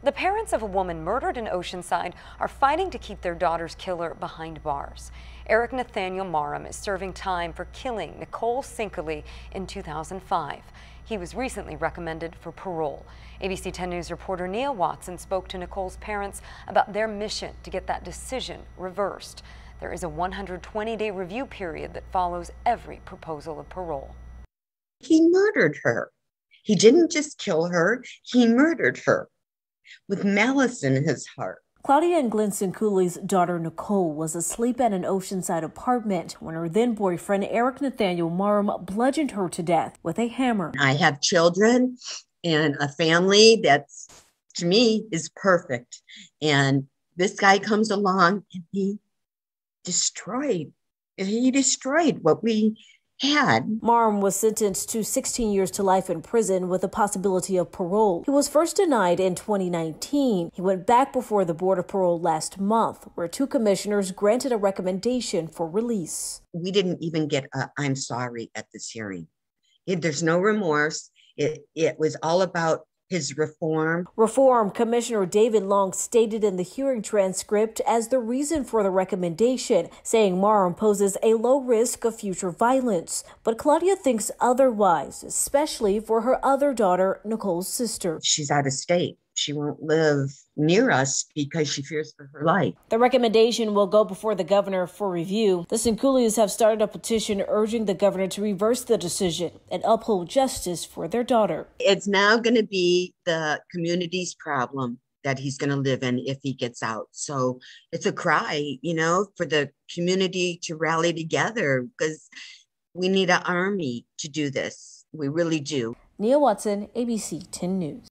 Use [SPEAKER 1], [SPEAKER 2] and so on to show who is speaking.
[SPEAKER 1] The parents of a woman murdered in Oceanside are fighting to keep their daughter's killer behind bars. Eric Nathaniel Marum is serving time for killing Nicole Sinkule in 2005. He was recently recommended for parole. ABC 10 News reporter Nia Watson spoke to Nicole's parents about their mission to get that decision reversed. There is a 120-day review period that follows every proposal of parole.
[SPEAKER 2] He murdered her. He didn't just kill her, he murdered her with malice in his heart.
[SPEAKER 3] Claudia and Glenn Sinkule's daughter Nicole was asleep at an Oceanside apartment when her then boyfriend Eric Nathaniel Marum bludgeoned her to death with a hammer.
[SPEAKER 2] I have children and a family that's to me is perfect. And this guy comes along and he destroyed he destroyed what we had.
[SPEAKER 3] Marum was sentenced to 16 years to life in prison with the possibility of parole. He was first denied in 2019. He went back before the Board of Parole last month, where two commissioners granted a recommendation for release.
[SPEAKER 2] We didn't even get a I'm sorry at this hearing. It, there's no remorse. It, it was all about his reform.
[SPEAKER 3] Reform Commissioner David Long stated in the hearing transcript as the reason for the recommendation, saying Marum poses a low risk of future violence. But Claudia thinks otherwise, especially for her other daughter, Nicole's sister.
[SPEAKER 2] She's out of state she won't live near us because she fears for her life.
[SPEAKER 3] The recommendation will go before the governor for review. The Sinkules have started a petition urging the governor to reverse the decision and uphold justice for their daughter.
[SPEAKER 2] It's now going to be the community's problem that he's going to live in if he gets out. So it's a cry, you know, for the community to rally together because we need an army to do this. We really do.
[SPEAKER 3] Neil Watson, ABC 10 News.